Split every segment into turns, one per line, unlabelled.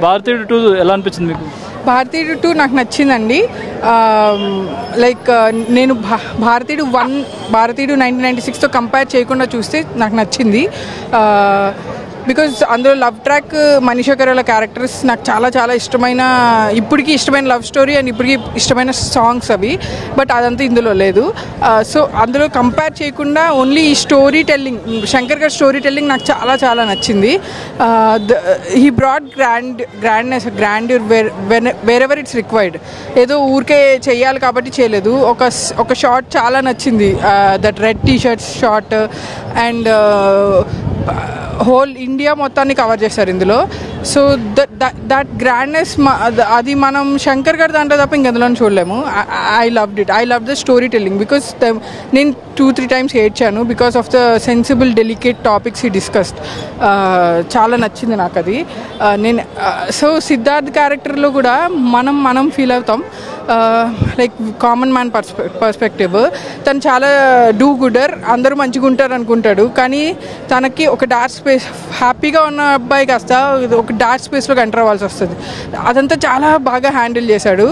భారతీయుడు టూ ఎలా అనిపించింది మీకు?
భారతీయుడు టూ నాకు నచ్చిందండి. లైక్ నేను భా- భారతీయుడు వన్ భారతీయుడు నైన్టీన్ నైన్టీ సిక్స్తో కంపేర్ చేయకుండా చూస్తే నాకు నచ్చింది. బికాజ్ అందులో love track Manisha Koirala characters నాకు చాలా చాలా ఇష్టమైన ఇప్పటికీ ఇష్టమైన లవ్ స్టోరీ అండ్ ఇప్పటికీ ఇష్టమైన సాంగ్స్ అవి. బట్ అదంతా ఇందులో లేదు. Uh, సో అందులో కంపేర్ చేయకుండా ఓన్లీ ఈ స్టోరీ టెల్లింగ్ శంకర్ గారి స్టోరీ టెల్లింగ్ నాకు చాలా చాలా నచ్చింది. He broad grand grandness grand wherever it's required ఏదో ఊరికే చేయాలి కాబట్టి చేయలేదు. ఒక ఒక షార్ట్ చాలా నచ్చింది. That red T shirt and whole India మొత్తాన్ని కవర్ చేశారు ఇందులో. సో దట్ గ్రాండ్నెస్ అది మనం శంకర్ గారి దాంట్లో తప్ప ఇంకెందులో చూడలేము. I love it I love the story telling because నేను టూ త్రీ టైమ్స్ ఏడ్చాను because of the sensible delicate topics ఈ డిస్కస్డ్ చాలా నచ్చింది నాకు అది uh, నేను సో సిద్ధార్థ్ క్యారెక్టర్లో కూడా మనం మనం ఫీల్ అవుతాం. Like common man perspe perspective తను చాలా డూ గుడర్ అందరూ మంచిగా ఉంటారు అనుకుంటాడు కానీ తనకి ఒక డార్క్ స్పేస్ హ్యాపీగా ఉన్న అబ్బాయి కాస్త ఒక డార్క్ స్పేస్లోకి ఎంటర్ అవ్వాల్సి వస్తుంది. అదంతా చాలా బాగా హ్యాండిల్ చేశాడు.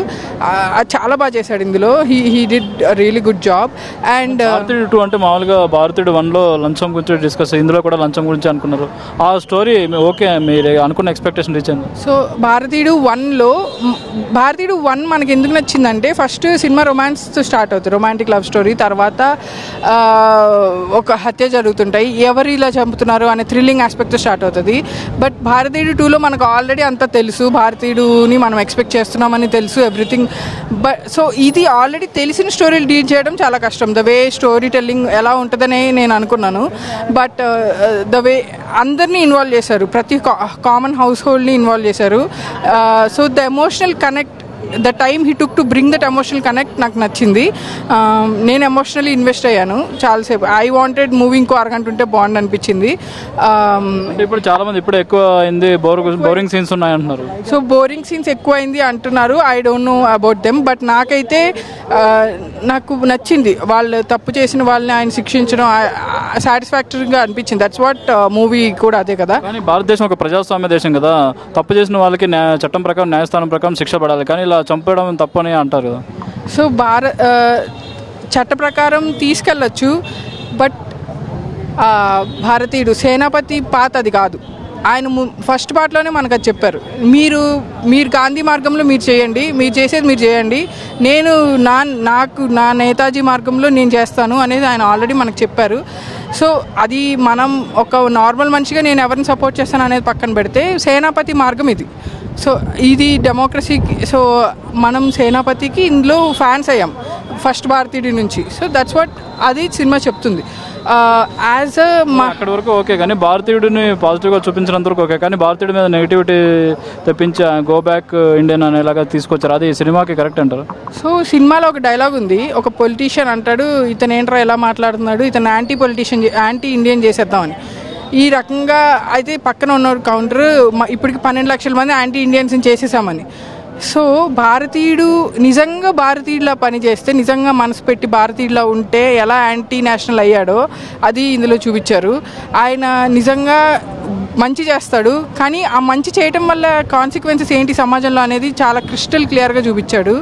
అది చాలా బాగా చేశాడు ఇందులో. He he did really good job and
Bharateeyudu two అంటే మామూలుగా భారతీయుడు వన్లో లంచం గురించి డిస్కస్ ఇందులో కూడా లంచం గురించి అనుకున్నారు. ఆ స్టోరీ ఓకే మీరు అనుకున్న ఎక్స్పెక్టేషన్ రీచ్ అయింది.
సో భారతీయుడు వన్లో భారతీయుడు వన్ మనకి ఎందుకు నచ్చిందంటే ఫస్ట్ సినిమా రొమాన్స్తో స్టార్ట్ అవుతుంది. రొమాంటిక్ లవ్ స్టోరీ తర్వాత ఒక హత్య జరుగుతుంటాయి. ఎవరు ఇలా చంపుతున్నారు అనే థ్రిల్లింగ్ ఆస్పెక్ట్తో స్టార్ట్ అవుతుంది. బట్ భారతీయుడు తెలుగులో మనకు ఆల్రెడీ అంత తెలుసు. భారతీయుడుని మనం ఎక్స్పెక్ట్ చేస్తున్నామని తెలుసు ఎవ్రీథింగ్ బట్ సో ఇది ఆల్రెడీ తెలిసిన స్టోరీలు డీల్ చేయడం చాలా కష్టం. ద వే స్టోరీ టెల్లింగ్ ఎలా ఉంటుందని నేను అనుకున్నాను. బట్ ద వే అందరినీ ఇన్వాల్వ్ చేశారు. ప్రతి కామన్ హౌస్ హోల్డ్ని ఇన్వాల్వ్ చేశారు. So the emotional connect the time he took to bring that emotional connect నాకు నచ్చింది. Uh, నేను ఎమోషనల్లీ ఇన్వెస్ట్ అయ్యాను. చాలాసేపు. ఐ వాంటెడ్ మూవీ ఇంకో అరగంట ఉంటే బాగుంది అనిపించింది. Um,
అంటే ఇప్పుడు చాలా మంది ఇప్పుడు ఎక్కువ అయింది బోర్ బోరింగ్ సీన్స్ ఉన్నాయి అంటున్నారు
సో బోరింగ్ సీన్స్ ఎక్కువైంది అంటున్నారు. I don't know about them but నాకైతే ఆ, నాకు నచ్చింది. వాళ్ళు తప్పు చేసిన వాళ్ళని ఆయన శిక్షించడం సాటిస్ఫాక్టరీగా అనిపించింది. దట్స్ వాట్ మూవీ కూడా అదే కదా.
కానీ భారతదేశం ఒక ప్రజాస్వామ్య దేశం కదా. తప్పు చేసిన వాళ్ళకి చట్టం ప్రకారం న్యాయస్థానం ప్రకారం శిక్ష పడాలి. కానీ ఇలా చంపడం తప్పని అంటారు కదా.
సో భార చట్ట ప్రకారం తీసుకెళ్ళచ్చు బట్ భారతీయుడు సేనాపతి పాత అది కాదు. ఆయన ఫస్ట్ పార్ట్లోనే మనకు అది చెప్పారు. మీరు మీరు గాంధీ మార్గంలో మీరు చేయండి మీరు చేసేది మీరు చేయండి నేను నా నాకు నా నేతాజీ మార్గంలో నేను చేస్తాను అనేది ఆయన ఆల్రెడీ మనకు చెప్పారు. సో అది మనం ఒక నార్మల్ మనిషిగా నేను ఎవరిని సపోర్ట్ చేస్తాను అనేది పక్కన పెడితే సేనాపతి మార్గం ఇది. సో ఇది డెమోక్రసీకి సో మనం సేనాపతికి ఇందులో ఫ్యాన్స్ అయ్యాం ఫస్ట్ భారతీయుడి నుంచి. సో దట్స్ వాట్ అది సినిమా చెప్తుంది. యాజ్ అ మా
అక్కడి వరకు ఓకే కానీ భారతీయుడిని పాజిటివ్గా చూపించినంత వరకు ఓకే కానీ భారతీయుడి మీద నెగిటివిటీ తెప్పించి గో బ్యాక్ ఇండియన్ అనేలాగా తీసుకొచ్చారు. అది సినిమాకి కరెక్ట్ అంటారు?
సో సినిమాలో ఒక డైలాగ్ ఉంది. ఒక పొలిటీషియన్ అంటాడు ఇతను ఏంట్రా ఎలా మాట్లాడుతున్నాడు? ఇతను యాంటీ పొలిటీషియన్ యాంటీ ఇండియన్ చేసేద్దామని. ఈ రకంగా అయితే పక్కన ఉన్న కౌంటర్ ఇప్పటికి పన్నెండు లక్షల మంది యాంటీ ఇండియన్స్ని చేసేసామని. సో భారతీయుడు నిజంగా భారతీయుడిలా పనిచేస్తే నిజంగా మనసు పెట్టి భారతీయుడిలా ఉంటే ఎలా యాంటీ నేషనల్ అయ్యాడో అది ఇందులో చూపించారు. ఆయన నిజంగా మంచి చేస్తాడు కానీ ఆ మంచి చేయటం వల్ల కాన్సిక్వెన్సెస్ ఏంటి సమాజంలో అనేది చాలా క్రిస్టల్ క్లియర్గా చూపించాడు.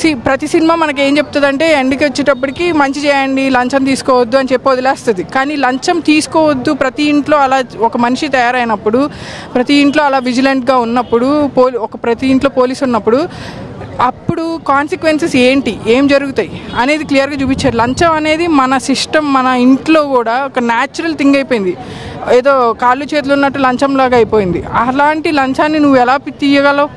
సి ప్రతి సినిమా మనకి ఏం చెప్తుందంటే ఎండ్కి వచ్చేటప్పటికి మంచి చేయండి లంచం తీసుకోవద్దు అని చెప్పి వదిలేస్తుంది. కానీ లంచం తీసుకోవద్దు ప్రతి ఇంట్లో అలా ఒక మనిషి తయారైనప్పుడు ప్రతి ఇంట్లో అలా విజిలెంట్గా ఉన్నప్పుడు పోలీ ఒక ప్రతి ఇంట్లో పోలీస్ ఉన్నప్పుడు అప్పుడు కాన్సిక్వెన్సెస్ ఏంటి ఏం జరుగుతాయి అనేది క్లియర్గా చూపించారు. లంచం అనేది మన సిస్టమ్ మన ఇంట్లో కూడా ఒక న్యాచురల్ థింగ్ అయిపోయింది. ఏదో కాళ్ళు చేతులు ఉన్నట్టు లంచంలాగా అయిపోయింది. అలాంటి లంచాన్ని నువ్వు ఎలా తీయగలవు?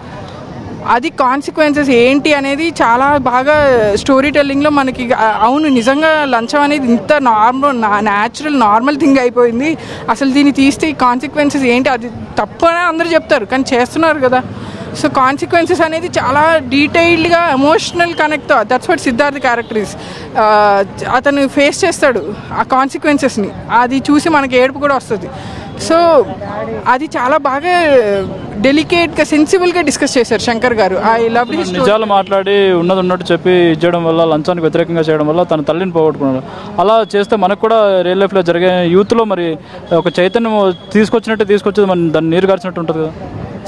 అది కాన్సిక్వెన్సెస్ ఏంటి అనేది చాలా బాగా స్టోరీ టెల్లింగ్లో మనకి అవును నిజంగా లంచం అనేది ఇంత నార్మల్ న్యాచురల్ నార్మల్ థింగ్ అయిపోయింది. అసలు దీన్ని తీస్తే కాన్సిక్వెన్సెస్ ఏంటి? అది తప్పనే అందరూ చెప్తారు కానీ చేస్తున్నారు కదా. సో కాన్సిక్వెన్సెస్ అనేది చాలా డీటెయిల్డ్గా emotional connect that's what Siddharth character is అతను ఫేస్ చేస్తాడు ఆ కాన్సిక్వెన్సెస్ని అది చూసి మనకి ఏడుపు కూడా వస్తుంది. సో అది చాలా బాగా డెలికేట్గా సెన్సిబుల్గా డిస్కస్ చేశారు శంకర్ గారు. ఐ లవ్
నిజాలు మాట్లాడి ఉన్నది ఉన్నట్టు చెప్పి ఇచ్చేయడం వల్ల లంచానికి వ్యతిరేకంగా చేయడం వల్ల తన తల్లిని పోగొట్టుకున్నాడు. అలా చేస్తే మనకు కూడా రియల్ లైఫ్లో జరిగే యూత్లో మరి ఒక చైతన్యం తీసుకొచ్చినట్టు తీసుకొచ్చేది మన దాన్ని నీరు గార్చినట్టు ఉంటుంది కదా.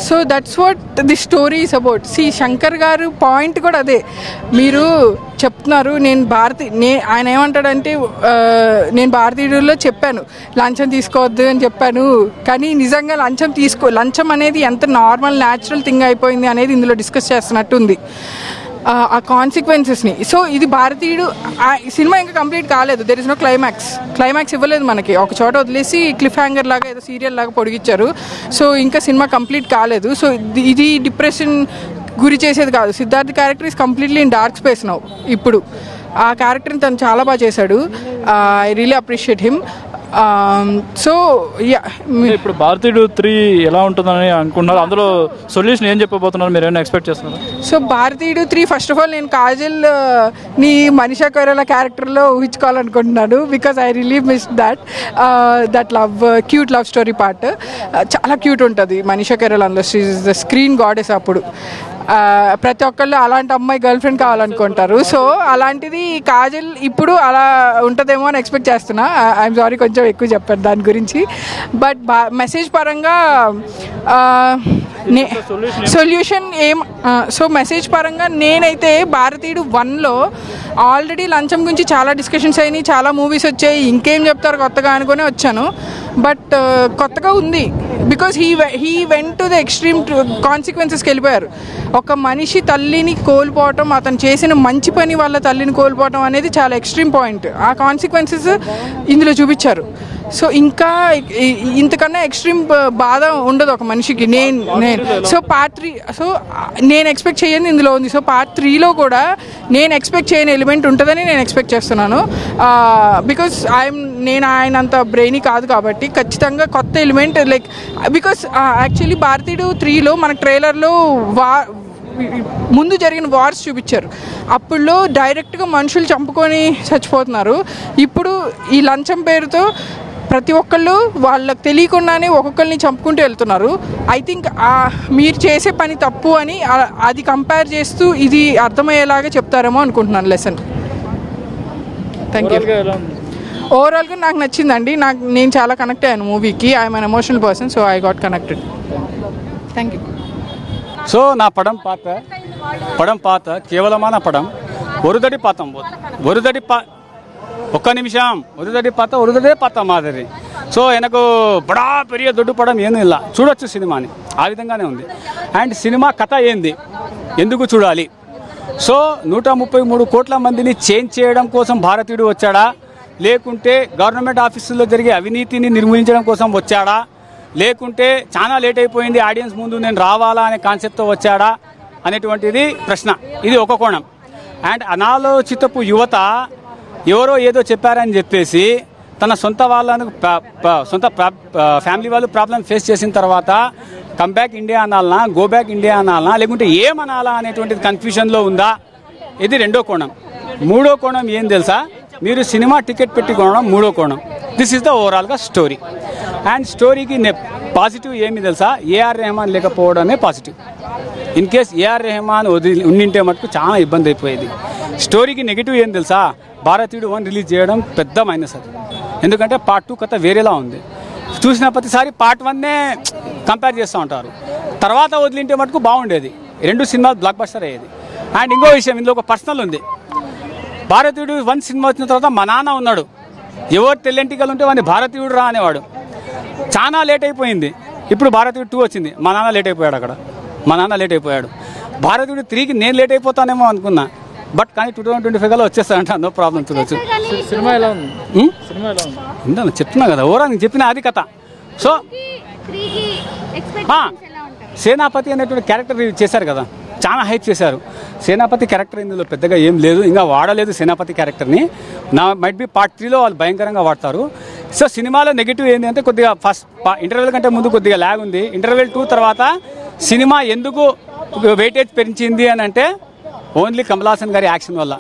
So that's what the story is about C Shankar గారు పాయింట్ కూడా అదే. మీరు చెప్తున్నారు నేను భారతీ నే ఆయన ఏమంటాడంటే నేను భారతీయుల్లో చెప్పాను. లంచం తీసుకోవద్దు అని చెప్పాను. కానీ నిజంగా లంచం తీసుకో లంచం అనేది ఎంత నార్మల్ న్యాచురల్ థింగ్ అయిపోయింది అనేది ఇందులో డిస్కస్ చేస్తున్నట్టు ఉంది ఆ, కాన్సిక్వెన్సెస్ని సో ఇది భారతీయుడు ఆ సినిమా ఇంకా కంప్లీట్ కాలేదు. There is no climax climax ఇవ్వలేదు మనకి. ఒక చోట వదిలేసి క్లిఫ్ హ్యాంగర్ లాగా ఏదో సీరియల్ లాగా పొడిగించారు సో ఇంకా సినిమా కంప్లీట్ కాలేదు. సో ఇది- ఇది డిప్రెషన్ గురి చేసేది కాదు. Siddharth character is completely in dark space now ఇప్పుడు. ఆ క్యారెక్టర్ని తను చాలా బాగా చేశాడు. I really appreciate him so
అంటే ఇప్పుడు భారతీయుడు త్రీ ఎలా ఉంటుందని అనుకుంటున్నారు? అందులో సొల్యూషన్ ఏం చెప్పబోతున్నారు? మీరు ఏమైనా ఎక్స్పెక్ట్ చేస్తున్నారు?
సో భారతీయుడు త్రీ ఫస్ట్ ఆఫ్ ఆల్ నేను కాజల్ ఆ, నీ మనీషా కొయిరాల క్యారెక్టర్లో ఊహించుకోవాలనుకుంటున్నాను because I really miss that that love cute love story part చాలా క్యూట్ ఉంటుంది. మనీషా కొయిరాల అందులో. ద స్క్రీన్ గాడెస్ అప్పుడు. ప్రతి ఒక్కళ్ళు అలాంటి అమ్మాయి గర్ల్ ఫ్రెండ్ కావాలనుకుంటారు. సో అలాంటిది కాజల్ ఇప్పుడు అలా ఉంటుందేమో అని ఎక్స్పెక్ట్ చేస్తున్నా. ఐఎమ్ సారీ కొంచెం ఎక్కువ చెప్పాను దాని గురించి. బట్ బా మెసేజ్ పరంగా నే సొల్యూషన్ ఏం సో మెసేజ్ పరంగా నేనైతే భారతీయుడు వన్లో ఆల్రెడీ లంచం గురించి చాలా డిస్కషన్స్ అయినాయి చాలా మూవీస్ వచ్చాయి ఇంకేం చెప్తారు కొత్తగా అనుకునే వచ్చాను. బట్ కొత్తగా ఉంది. Because he he went to the extreme కాన్సిక్వెన్సెస్కి వెళ్ళిపోయారు. ఒక మనిషి తల్లిని కోల్పోవటం అతను చేసిన మంచి పని వాళ్ళ తల్లిని కోల్పోవటం అనేది చాలా ఎక్స్ట్రీమ్ పాయింట్. ఆ కాన్సిక్వెన్సెస్ ఇందులో చూపించారు. సో ఇంకా ఇంతకన్నా ఎక్స్ట్రీమ్ బాధ ఉండదు ఒక మనిషికి. నేను నేను. సో పార్ట్ త్రీ సో నేను ఎక్స్పెక్ట్ చేయని ఇందులో ఉంది. సో పార్ట్ త్రీలో కూడా నేను ఎక్స్పెక్ట్ చేయని ఎలిమెంట్ ఉంటుందని నేను ఎక్స్పెక్ట్ చేస్తున్నాను. బికాస్ ఐఎమ్ నేను ఆయన అంత బ్రెయినీ కాదు కాబట్టి ఖచ్చితంగా కొత్త ఎలిమెంట్ లైక్ బికాస్ యాక్చువల్లీ భారతీయుడు త్రీలో మన ట్రైలర్లో వా ముందు జరిగిన వార్స్ చూపించారు. అప్పుడులో డైరెక్ట్గా మనుషులు చంపుకొని చచ్చిపోతున్నారు. ఇప్పుడు ఈ లంచం పేరుతో ప్రతి ఒక్కళ్ళు వాళ్ళకి తెలియకుండానే ఒక్కొక్కరిని చంపుకుంటూ వెళ్తున్నారు. ఐ థింక్ మీరు చేసే పని తప్పు అని అది కంపేర్ చేస్తూ ఇది అర్థమయ్యేలాగా చెప్తారేమో అనుకుంటున్నాను లెసన్ థ్యాంక్ యూ ఓవరాల్గా నాకు నచ్చిందండి. నాకు నేను చాలా కనెక్ట్ అయ్యాను మూవీకి I'm an emotional person so I got connected thank you
so నా పడం పాత పడం పాత కేవలமான పడం? ఒరుదడి పాతం ఒరుదడి పా ఒక్క నిమిషం. ఒరుదడి పాత ఒరుదడే పాత మాదిరి. సో ఎనకు బడా పెరియ దొడ్డు పడం ఏమీ ఇలా. చూడొచ్చు సినిమాని. ఆ విధంగానే ఉంది. అండ్ సినిమా కథ ఏంది? ఎందుకు చూడాలి? సో నూట ముప్పై మూడు కోట్ల మందిని చేంజ్ చేయడం కోసం భారతీయుడు వచ్చాడా? లేకుంటే గవర్నమెంట్ ఆఫీసుల్లో జరిగే అవినీతిని నిర్మూలించడం కోసం వచ్చాడా? లేకుంటే చాలా లేట్ అయిపోయింది ఆడియన్స్ ముందు నేను రావాలా అనే కాన్సెప్ట్తో వచ్చాడా అనేటువంటిది ప్రశ్న. ఇది ఒక కోణం. అండ్ అనాలోచితపు యువత ఎవరో ఏదో చెప్పారని చెప్పేసి తన సొంత వాళ్ళను సొంత ఫ్యామిలీ వాళ్ళు ప్రాబ్లం ఫేస్ చేసిన తర్వాత కమ్బ్యాక్ ఇండియా అనాలనా గో బ్యాక్ ఇండియా అనాలనా లేకుంటే ఏమనాలా అనేటువంటిది కన్ఫ్యూజన్లో ఉందా? ఇది రెండో కోణం. మూడో కోణం ఏం తెలుసా? మీరు సినిమా టికెట్ పెట్టి కొనడం మూడో కోణం. దిస్ ఇస్ ద ఓవరాల్గా స్టోరీ అండ్ స్టోరీకి పాజిటివ్ ఏమి తెలుసా? ఏఆర్ రెహమాన్ లేకపోవడమే positive in case A R Rahman వదిలి ఉండింటే మటుకు చాలా ఇబ్బంది అయిపోయేది. స్టోరీకి నెగిటివ్ ఏం తెలుసా? భారతీయుడు వన్ రిలీజ్ చేయడం పెద్ద మైనస్ అది. ఎందుకంటే పార్ట్ టూ కథ వేరేలా ఉంది. చూసిన ప్రతిసారి పార్ట్ వన్నే కంపేర్ చేస్తూ ఉంటారు. తర్వాత వదిలింటే మటుకు బాగుండేది. రెండు సినిమాలు బ్లాక్ బస్టర్ అయ్యేది. అండ్ ఇంకో విషయం ఇందులో ఒక పర్సనల్ ఉంది. భారతీయుడు వన్ సినిమా వచ్చిన తర్వాత మా నాన్న ఉన్నాడు. ఎవరు తెల్లెంటికలు ఉంటే వాడిని భారతీయుడు రా అనేవాడు. చాలా లేట్ అయిపోయింది. ఇప్పుడు భారతీయుడు టూ వచ్చింది. మా నాన్న లేట్ అయిపోయాడు అక్కడ. మా నాన్న లేట్ అయిపోయాడు. భారతీయుడు త్రీకి నేను లేట్ అయిపోతానేమో అనుకున్నా. బట్ కానీ టూ థౌసండ్ ట్వంటీ ఫైవ్లో వచ్చేస్తానంట నో ప్రాబ్లం చూడొచ్చు
సి- సినిమా ఎలా ఉంది?
ఉమ్?
సినిమా ఎలా ఉంది?
ఇందా చెప్తున్నా కదా. ఓరా నేను చెప్పిన అది కథ. సో
త్రీకి ఎక్స్పెక్టేషన్స్ ఎలా ఉంటాయి?
సేనాపతి అనేటువంటి క్యారెక్టర్ చేశారు కదా. చాలా హైప్ చేశారు. సేనాపతి క్యారెక్టర్ ఇందులో పెద్దగా ఏం లేదు. ఇంకా వాడలేదు సేనాపతి క్యారెక్టర్ని. నా మైట్ బి పార్ట్ త్రీలో వాళ్ళు భయంకరంగా వాడతారు. సో సినిమాలో నెగిటివ్ ఏంటి అంటే కొద్దిగా ఫస్ట్ ఇంటర్వెల్ కంటే ముందు కొద్దిగా ల్యాగ్ ఉంది. ఇంటర్వెల్ టూ తర్వాత సినిమా ఎందుకు వెయిటేజ్ పెంచింది అని అంటే ఓన్లీ కమలాసన్ గారి యాక్షన్ వల్ల.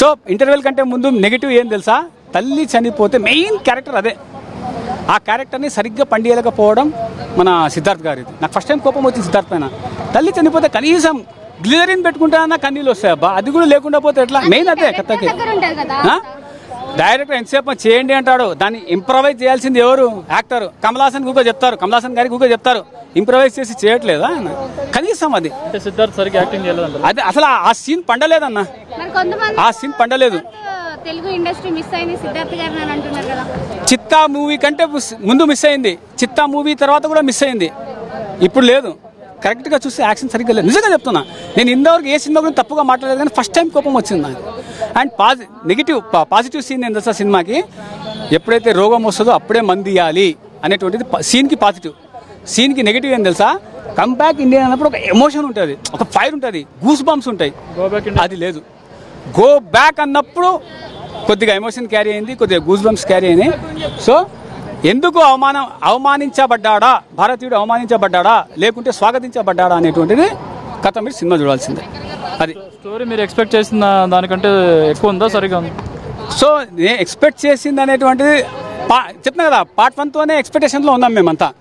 సో ఇంటర్వెల్ కంటే ముందు నెగిటివ్ ఏం తెలుసా? తల్లి చనిపోతే మెయిన్ క్యారెక్టర్ అదే. ఆ క్యారెక్టర్ని సరిగ్గా పండియలేకపోవడం మన సిద్ధార్థ్ గారిది. నాకు ఫస్ట్ టైం కోపం వచ్చింది సిద్ధార్థ్ పైన. తల్లి చనిపోతే కనీసం గ్లిజరిన్ పెట్టుకుంటానన్నా కన్నీళ్ళు వస్తాయి అబ్బా. అది కూడా లేకుండా పోతే ఎట్లా? మెయిన్ అదే కథకి? డైరెక్టర్ ఎంతసేపు చేయండి అంటాడు. దాన్ని ఇంప్రవైజ్ చేయాల్సింది ఎవరు? యాక్టర్ కమల్ హాసన్ గూగా చెప్తారు. కమల్ హాసన్ గారికి గూగా చెప్తారు. ఇంప్రవైజ్ చేసి చేయట్లేదా? కనీసం అది.
అంటే సిద్ధార్థ్ సరిగ్గా యాక్టింగ్ చేయలేదంటారు.
అది అసలు ఆ- సీన్ పండలేదన్న. ఆ సీన్ పండలేదు.
తెలుగు ఇండస్ట్రీ మిస్ అయింది సిద్ధార్థ్ గారిని అని అంటున్నారు కదా.
చిత్తా మూవీ కంటే ముందు మిస్ అయింది. చిత్తా మూవీ తర్వాత కూడా మిస్ అయింది. ఇప్పుడు లేదు. కరెక్ట్గా చూస్తే యాక్షన్ సరిగ్గా లేదు. నిజంగా చెప్తున్నా. నేను ఇంతవరకు ఏ సినిమా గురించి తప్పుగా మాట్లాడలేదు కానీ ఫస్ట్ టైం కోపం వచ్చింది నాకు. అండ్ పాజి నెగిటివ్ పాజిటివ్ సీన్ ఏంటి తెలుసా సినిమాకి ఎప్పుడైతే రోగం వస్తుందో అప్పుడే మంది ఇవ్వాలి అనేటువంటిది సీన్కి పాజిటివ్ సీన్కి నెగిటివ్ ఏం తెలుసా? కంబ్యాక్ ఇండియా అన్నప్పుడు ఒక ఎమోషన్ ఉంటుంది. ఒక ఫైర్ ఉంటుంది. గూస్ బంప్స్ ఉంటాయి
గో బ్యాక్
అది లేదు. గో బ్యాక్ అన్నప్పుడు కొద్దిగా ఎమోషన్ క్యారీ అయింది కొద్దిగా గూస్ బంప్స్ క్యారీ అయింది సో ఎందుకు అవమానం అవమానించబడ్డాడా? భారతీయుడు అవమానించబడ్డాడా? లేకుంటే స్వాగతించబడ్డాడా అనేటువంటిది కథ మీరు సినిమా చూడాల్సిందే. అది.
స్టోరీ మీరు ఎక్స్పెక్ట్ చేసిన దానికంటే ఎక్కువ ఉందా? సరిగా ఉంది?
సో నేను ఎక్స్పెక్ట్ చేసింది అనేటువంటిది పా చెప్తున్నా కదా పార్ట్ వన్తోనే ఎక్స్పెక్టేషన్లో ఉన్నాం మేమంతా.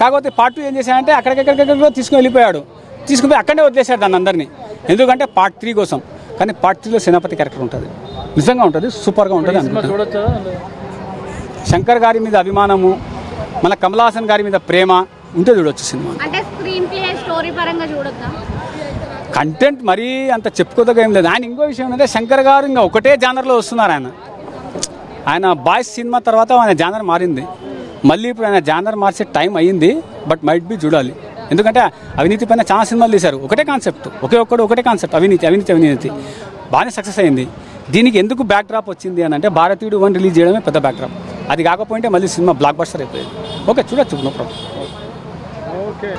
కాకపోతే పార్ట్ టూ ఏం చేశాడంటే అక్కడికెక్కడికెక్కడికో తీసుకుని వెళ్ళిపోయాడు. తీసుకుని అక్కడే వదిలేశాడు దాన్ని అందరినీ. ఎందుకంటే పార్ట్ త్రీ కోసం. కానీ పార్ట్ త్రీలో సేనాపతి క్యారెక్టర్ ఉంటుంది. నిజంగా ఉంటుంది సూపర్గా ఉంటుంది
సినిమా
అనుకుంటా
చూడొచ్చా?
శంకర్ గారి మీద అభిమానము మన కమల్ హాసన్ గారి మీద ప్రేమ ఉంటే చూడొచ్చు సినిమా.
అంటే స్క్రీన్ ప్లే స్టోరీ పరంగా చూడొద్దా
కంటెంట్ మరీ అంత చెప్పుకోదగ్గ ఏం లేదు. ఆయన ఇంకో విషయం ఏంటంటే శంకర్ గారు ఇంకా ఒకటే జానర్లో వస్తున్నారు ఆయన. ఆయన బాయ్స్ సినిమా తర్వాత ఆయన జానర్ మారింది. మళ్ళీ ఇప్పుడు ఆయన జానర్ మార్చే టైం అయ్యింది బట్ మైట్ బి చూడాలి. ఎందుకంటే అవినీతి పైన చాలా సినిమాలు తీశారు. ఒకటే కాన్సెప్ట్. ఒకే ఒక్కడు ఒకటే కాన్సెప్ట్. అవినీతి అవినీతి అవినీతి. బాగానే సక్సెస్ అయింది. దీనికి ఎందుకు బ్యాక్ డ్రాప్ వచ్చింది అని అంటే భారతీయుడు వన్ రిలీజ్ చేయడమే పెద్ద బ్యాక్ డ్రాప్ అది కాకపోతే మళ్ళీ సినిమా బ్లాక్ బస్టర్ అయిపోయింది. ఓకే చూడొచ్చు no problem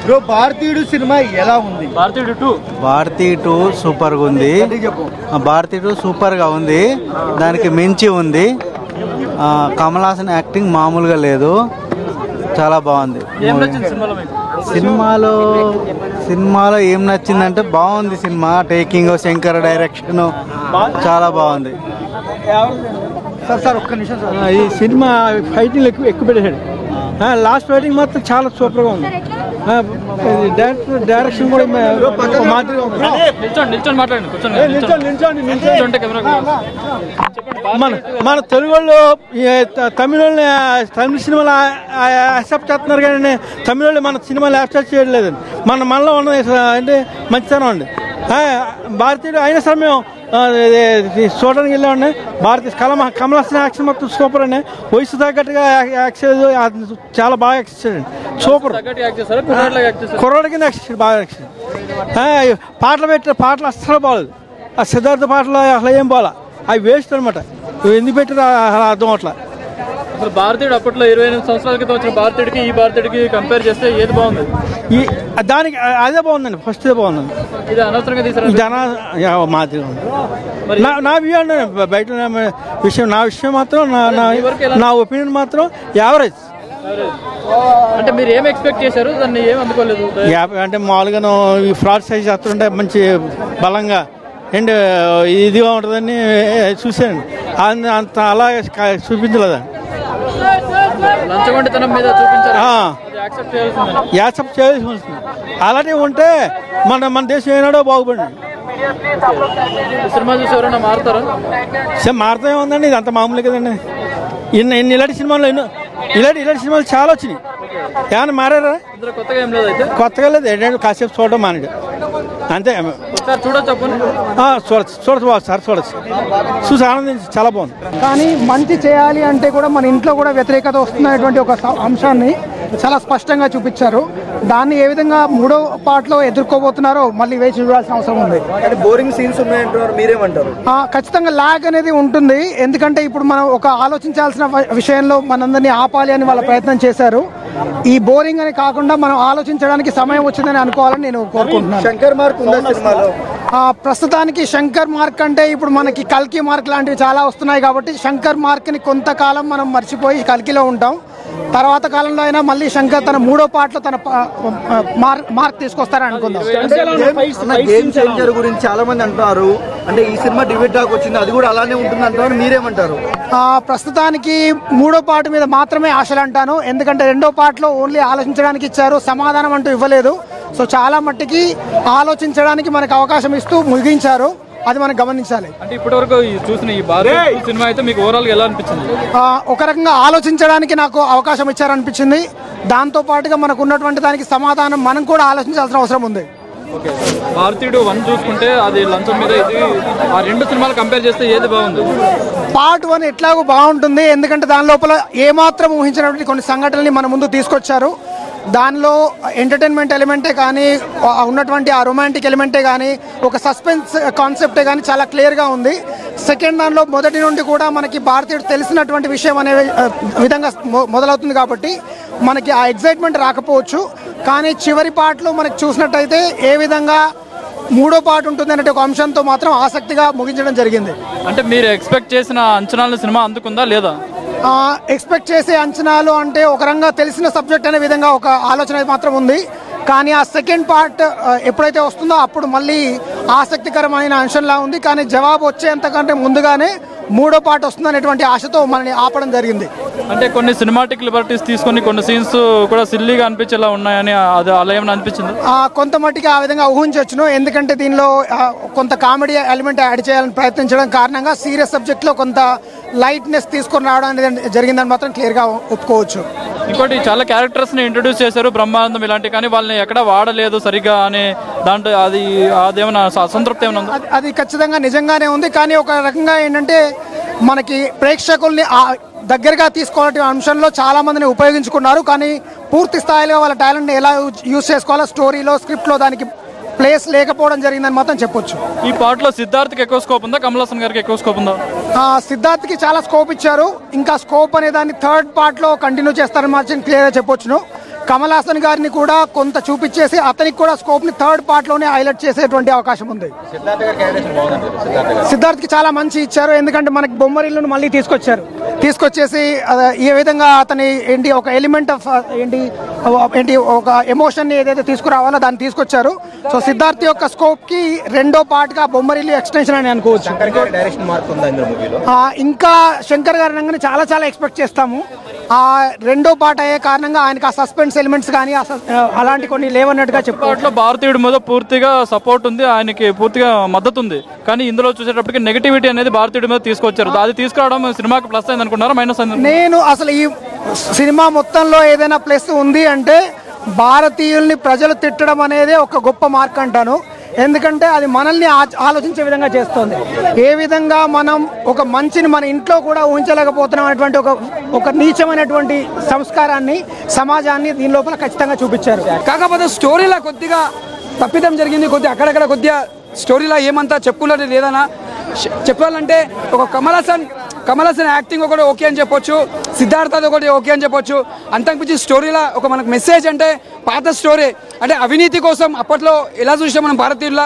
bro Bharateeyudu cinema ఎలా ఉంది?
భారతీయుడు టూ
భారతీ టూ సూపర్గా ఉంది.
చెప్పు.
ఆ భారతీ టూ సూపర్గా ఉంది. దానికి మించి ఉంది. ఆ, కమల్ హాసన్ యాక్టింగ్ మామూలుగా లేదు. చాలా బాగుంది.
సినిమాలో
సినిమాలో ఏం నచ్చిందంటే బాగుంది సినిమా. టేకింగ్ శంకర్ డైరెక్షన్ చాలా బాగుంది.
సార్ సార్ ఒక్క నిమిషం సార్.
ఈ సినిమా ఫైటింగ్ ఎక్కువ ఎక్కువ పెట్టాడు లాస్ట్ ఫైటింగ్ మాత్రం చాలా సూపర్గా ఉంది. డైరెక్షన్ కూడా మన మన తెలుగు వాళ్ళు తమిళ తమిళ సినిమాలు యాక్సెప్ట్ చేస్తున్నారు కానీ తమిళ వాళ్ళు మన సినిమాలు యాక్సెప్ట్ చేయట్లేదండి మన మనలో ఉన్నది అంటే మంచితనం అండి. ఆ, భారతీయుడు అయినా సరే మేము ఇది చూడడానికి వెళ్ళామండి. భారతీయ కమల కమల్ హాసన్ యాక్షన్ మొత్తం సూపర్ అండి. వయసు తగ్గట్టుగా యాక్షన్ చాలా బాగా యాక్షన్ సూపర్. కుర్రోడి కింద యాక్షన్ బాగా యాక్షన్ ఆ, పాటలు పెట్టిన పాటలు అస్సలు బాగలేదు. ఆ సిద్ధార్థ పాటలు అసలు ఏం బాగా అవి వేస్ట్ అనమాట ఎందుకు అసలు అర్థం అవట్లా
అసలు భారతీయుడు అప్పట్లో ఇరవై ఎనిమిది సంవత్సరాల క్రితం వచ్చిన భారతీయుడికి ఈ భారతీయుడికి కంపేర్ చేస్తే ఏది బాగుంది?
ఈ దానికి అదే బాగుందండి ఫస్ట్ బాగుందండి.
ఇది అనవసరంగా
మాదిరిగా ఉంది. నా నా వ్యూ అండి బయట విషయం నా విషయం మాత్రం నా నా నా ఒపీనియన్ మాత్రం యావరేజ్
అంటే మీరు ఏం ఎక్స్పెక్ట్ చేశారు? దాన్ని ఏం అందుకోలేదు?
యాభై అంటే మామూలుగా ఈ ఫ్రాడ్ సైజ్ చేస్తుంటే మంచి బలంగా అండ్ ఇదిగా ఉంటుందని చూశాను అంత అంత అలా చూపించలేదండి.
లంచగొండితనం మీద చూపించారు. యాక్సెప్ట్
చేయాల్సి వస్తుంది అలాంటివి ఉంటే మన మన దేశం ఏనాడో బాగుపడింది.
ఈ సినిమా చూసి ఎవరైనా మారుతారా?
మారుతా ఉందండి ఇది అంత మామూలు కదండి. ఇన్ని ఇన్ని ఇలాంటి సినిమాలు ఎన్నో ఇలాంటి ఇలాంటి సినిమాలు చాలా వచ్చినాయి. ఏమన్నా మారారా?
కొత్తగా ఏం లేదు
కొత్తగా లేదు. కాసేపు చూడడం మానేడు. అంతే.
చూడొచ్చు
చూడచ్చు సార్ చూడచ్చు. చూసి ఆనందించి చాలా బాగుంది.
కానీ మంచి చేయాలి అంటే కూడా మన ఇంట్లో కూడా వ్యతిరేకత వస్తున్నటువంటి ఒక అంశాన్ని చాలా స్పష్టంగా చూపించారు. దాన్ని ఏ విధంగా మూడో పార్ట్లో ఎదుర్కోబోతున్నారో మళ్ళీ వేచి చూడాల్సిన అవసరం ఉంది.
అంటే బోరింగ్ సీన్స్ ఉన్నాయంటున్నారు మీరేమంటారు?
ఆ, ఖచ్చితంగా లాగ్ అనేది ఉంటుంది. ఎందుకంటే ఇప్పుడు మనం ఒక ఆలోచించాల్సిన విషయంలో మనందరినీ ఆపాలి అని వాళ్ళ ప్రయత్నం చేశారు. ఈ బోరింగ్ అని కాకుండా మనం ఆలోచించడానికి సమయం వచ్చిందని అనుకోవాలని నేను కోరుకుంటున్నాను.
శంకర్ మార్క్ ఉందా సినిమాలో?
ఆ, ప్రస్తుతానికి శంకర్ మార్క్ అంటే ఇప్పుడు మనకి కల్కి మార్క్ లాంటివి చాలా వస్తున్నాయి కాబట్టి శంకర్ మార్క్ని కొంతకాలం మనం మర్చిపోయి కల్కిలో ఉంటాం. తర్వాత కాలంలో అయినా మళ్ళీ శంకర్ తన మూడో పాటలో తన ప- మార్క్ మార్క్ తీసుకొస్తారని అనుకుందాం.
గేమ్ చేంజర్ గురించి చాలా మంది అంటున్నారు. అంటే ఈ సినిమా డిబేట్ దాకా వచ్చింది అది కూడా అలానే ఉంటుంది అంటున్నారు. మీరేమంటారు?
ఆ, ప్రస్తుతానికి మూడో పాట మీద మాత్రమే ఆశలు అంటాను. ఎందుకంటే రెండో పాటలో ఓన్లీ ఆలోచించడానికి ఇచ్చారు సమాధానం అంటూ ఇవ్వలేదు. సో చాలా మట్టికి ఆలోచించడానికి మనకు అవకాశం ఇస్తూ ముగించారు. అది మనం గమనించాలి.
అంటే ఇప్పటివరకు ఈ చూసిన ఈ సినిమా అయితే మీకు ఓవరాల్గా ఎలా అనిపించింది?
ఒక రకంగా ఆలోచించడానికి నాకు అవకాశం ఇచ్చారనిపించింది. దాంతో పాటుగా మనకు ఉన్నటువంటి దానికి సమాధానం మనం కూడా ఆలోచించాల్సిన అవసరం ఉంది.
ఓకే. భారతీయుడు వన్ చూసుకుంటే అది లంచం మీద ఇది ఆ రెండు సినిమాలు కంపేర్ చేస్తే ఏది బాగుంది?
పార్ట్ వన్ ఎట్లాగో బాగుంటుంది. ఎందుకంటే దాని లోపల ఏమాత్రం ఊహించినటువంటి కొన్ని సంఘటనల్ని మన ముందు తీసుకొచ్చారు. దానిలో ఎంటర్టైన్మెంట్ ఎలిమెంటే కానీ ఉన్నటువంటి ఆ రొమాంటిక్ ఎలిమెంటే కానీ ఒక సస్పెన్స్ కాన్సెప్టే కానీ చాలా క్లియర్గా ఉంది. సెకండ్ దానిలో మొదటి నుండి కూడా మనకి భారతీయుడు తెలిసినటువంటి విషయం అనే విధంగా మొ- మొదలవుతుంది కాబట్టి మనకి ఆ ఎగ్జైట్మెంట్ రాకపోవచ్చు. కానీ చివరి పాటలో మనకి చూసినట్టయితే ఏ విధంగా మూడో పాటు ఉంటుంది అనే ఒక అంశంతో మాత్రం ఆసక్తిగా ముగించడం జరిగింది.
అంటే మీరు ఎక్స్పెక్ట్ చేసిన అంచనాలను సినిమా అందుకుందా లేదా?
ఎక్స్పెక్ట్ చేసే అంచనాలు అంటే ఒక రంగా తెలిసిన సబ్జెక్ట్ అనే విధంగా ఒక ఆలోచన మాత్రం ఉంది. కానీ ఆ సెకండ్ పార్ట్ ఎప్పుడైతే వస్తుందో అప్పుడు మళ్ళీ ఆసక్తికరమైన అంశంలా ఉంది. కానీ జవాబు వచ్చేంతకంటే ముందుగానే మూడో పార్ట్ వస్తుంది అనేటువంటి ఆశతో మనల్ని ఆపడం జరిగింది.
అంటే కొన్ని సినిమాటిక్ లిబర్టీస్ తీసుకొని కొన్ని సీన్స్ కూడా సిల్లీగా అనిపించేలా ఉన్నాయని అది అలా ఏమైనా అనిపించింది?
ఆ, కొంత మట్టికి ఆ విధంగా ఊహించవచ్చును ఎందుకంటే దీనిలో కొంత కామెడీ ఎలిమెంట్ యాడ్ చేయాలని ప్రయత్నించడం కారణంగా సీరియస్ సబ్జెక్ట్లో కొంత లైట్నెస్ తీసుకొని రావడం అనేది జరిగిందని మాత్రం క్లియర్గా ఒప్పుకోవచ్చు.
ఇంకోటి చాలా క్యారెక్టర్స్ని ఇంట్రొడ్యూస్ చేశారు బ్రహ్మానందం ఇలాంటి కానీ వాళ్ళని ఎక్కడ వాడలేదు సరిగ్గా అని దాంట్లో అది అదేమైనా అసంతృప్తి ఏమైనా
అది ఖచ్చితంగా నిజంగానే ఉంది కానీ ఒక రకంగా ఏంటంటే మనకి ప్రేక్షకుల్ని దగ్గరగా తీసుకోవాలంటే అంశంలో చాలా మందిని ఉపయోగించుకున్నారు కానీ పూర్తి స్థాయిలో వాళ్ళ టాలెంట్ని ఎలా యూజ్ చేసుకోవాలో స్టోరీలో స్క్రిప్ట్లో దానికి ప్లేస్ లేకపోవడం జరిగిందని మాత్రం చెప్పొచ్చు.
ఈ పాటలో సిద్ధార్థ్కి ఎక్కువ స్కోప్ ఉందా? కమల్ హాసన్ గారికి ఎక్కువ స్కోప్ ఉందా?
సిద్ధార్థ్కి చాలా స్కోప్ ఇచ్చారు. ఇంకా స్కోప్ అనే దాన్ని థర్డ్ పార్ట్లో కంటిన్యూ చేస్తారని మాత్రం క్లియర్గా చెప్పొచ్చును. కమల్ హాసన్ గారిని కూడా కొంత చూపించేసి అతనికి కూడా స్కోప్ని థర్డ్ పార్ట్లోనే హైలైట్ చేసేటువంటి అవకాశం ఉంది. సిద్ధార్థ్కి చాలా మంచి ఇచ్చారు ఎందుకంటే మనకి బొమ్మరిల్లును మళ్ళీ తీసుకొచ్చారు. తీసుకొచ్చేసి ఈ విధంగా అతని ఏంటి ఒక ఎలిమెంట్ ఆఫ్ ఏంటి ఏంటి ఒక ఎమోషన్ ఏదైతే తీసుకురావాలో దాన్ని తీసుకొచ్చారు. సో సిద్ధార్థ్ యొక్క స్కోప్కి రెండో పార్ట్గా బొమ్మరిల్లు ఎక్స్టెన్షన్ అని అనుకోవచ్చు. ఇంకా శంకర్ గారి రంగని చాలా చాలా ఎక్స్పెక్ట్ చేస్తాము. ఆ రెండో పాట అయ్యే కారణంగా ఆయనకి ఆ సస్పెన్స్ ఎలిమెంట్స్ కానీ అలాంటి కొన్ని లేవన్నట్టుగా చెప్పుకోవచ్చు
పాటలో భారతీయుడి మీద పూర్తిగా సపోర్ట్ ఉంది ఆయనకి పూర్తిగా మద్దతు ఉంది. కానీ ఇందులో చూసేటప్పటికి నెగిటివిటీ అనేది భారతీయుడి మీద తీసుకొచ్చారు. అది తీసుకురావడం సినిమాకి ప్లస్ అయింది అనుకున్నారా మైనస్ అయింది
నేను అసలు ఈ సినిమా మొత్తంలో ఏదైనా ప్లస్ ఉంది అంటే భారతీయుల్ని ప్రజలు తిట్టడం అనేది ఒక గొప్ప మార్క్ అంటాను. ఎందుకంటే అది మనల్ని ఆ- ఆలోచించే విధంగా చేస్తుంది. ఏ విధంగా మనం ఒక మంచిని మన ఇంట్లో కూడా ఊహించలేకపోతున్నాం అనేటువంటి ఒక ఒక నీచమైనటువంటి సంస్కారాన్ని సమాజాన్ని దీని లోపల ఖచ్చితంగా చూపించారు.
కాకపోతే స్టోరీలో కొద్దిగా తప్పిదం జరిగింది. కొద్దిగా అక్కడక్కడ కొద్దిగా స్టోరీలో ఏమంతా చెప్పుకున్నది లేదన్నా? చెప్పాలంటే ఒక కమల్ హాసన్ కమల్ హాసన్ యాక్టింగ్ ఒకటి ఓకే అని చెప్పొచ్చు సిద్ధార్థ ఒకటి ఓకే అని చెప్పొచ్చు. అంతకుమించి స్టోరీలో ఒక మనకు మెసేజ్ అంటే పాత స్టోరీ అంటే అవినీతి కోసం అప్పట్లో ఎలా చూసాం మనం భారతీయుల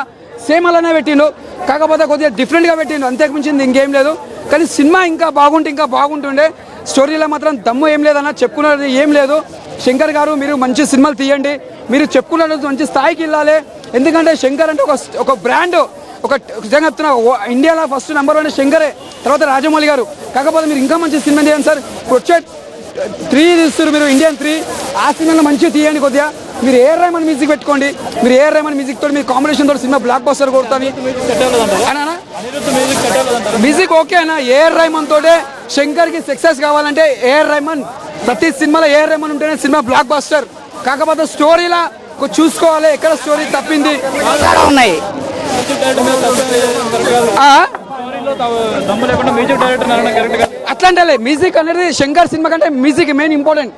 సేమ్ అలానే పెట్టిండు. కాకపోతే కొద్దిగా డిఫరెంట్గా పెట్టిండు. అంతకుమించింది ఇంకేం లేదు. కానీ సినిమా ఇంకా బాగుంటే ఇంకా బాగుంటుండే. స్టోరీలో మాత్రం దమ్ము ఏం లేదన్న చెప్పుకున్నది ఏం లేదు. శంకర్ గారు మీరు మంచి సినిమాలు తీయండి. మీరు చెప్పుకున్నది మంచి స్థాయికి వెళ్ళాలి. ఎందుకంటే శంకర్ అంటే ఒక ఒక బ్రాండ్ ఒక నిజంగా చెప్తున్నా ఓ- ఇండియాలో ఫస్ట్ నెంబర్ వన్ శంకరే తర్వాత రాజమౌళి గారు. కాకపోతే మీరు ఇంకా మంచి సినిమా తీయండి సార్? ఇప్పుడు వచ్చే త్రీ తీస్తారు మీరు ఇండియన్ త్రీ ఆ సినిమాలో మంచిగా తీయండి కొద్దిగా. మీరు ఏ రైమన్ మ్యూజిక్ పెట్టుకోండి. మీరు ఏ రైమన్ మ్యూజిక్ తోటి మీరు కాంబినేషన్ తోటి సినిమా బ్లాక్ బస్టర్ కొడతాను మ్యూజిక్ ఓకే అన్న ఏఆర్ రైమన్ తోటే శంకర్కి సక్సెస్ కావాలంటే ఏఆర్ రైమన్ ప్రతి సినిమాలో ఏఆర్ రైమన్ ఉంటేనే సినిమా బ్లాక్ బస్టర్ కాకపోతే స్టోరీలా చూసుకోవాలి. ఎక్కడ స్టోరీ తప్పింది?
ఉన్నాయి.
అట్లాంటి మ్యూజిక్ అనేది శంకర్ సినిమా కంటే music main important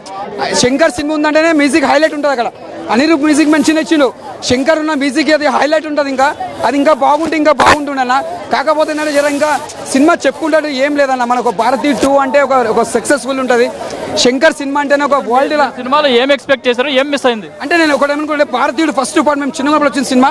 Shankar cinema ఉందంటేనే music highlight ఉంటుంది అక్కడ. అనిరూప్ మ్యూజిక్ మంచిగా ఇచ్చిండు శంకర్ ఉన్న మ్యూజిక్ అది హైలైట్ ఉంటుంది ఇంకా? అది ఇంకా బాగుంటే ఇంకా బాగుంటుండన్న. కాకపోతే ఏంటంటే జర ఇంకా సినిమా చెప్పుకుంటే ఏం లేదన్న. మనకు భారతీయ టూ అంటే ఒక ఒక సక్సెస్ఫుల్ ఉంటుంది. శంకర్ సినిమా అంటేనే ఒక వరల్డ్
సినిమాలో ఏం ఎక్స్పెక్ట్ చేశారు ఏం మిస్ అయింది?
అంటే నేను ఒకటి అనుకుంటే భారతీయుడు ఫస్ట్ పార్ట్ మేము చిన్నప్పుడు వచ్చిన సినిమా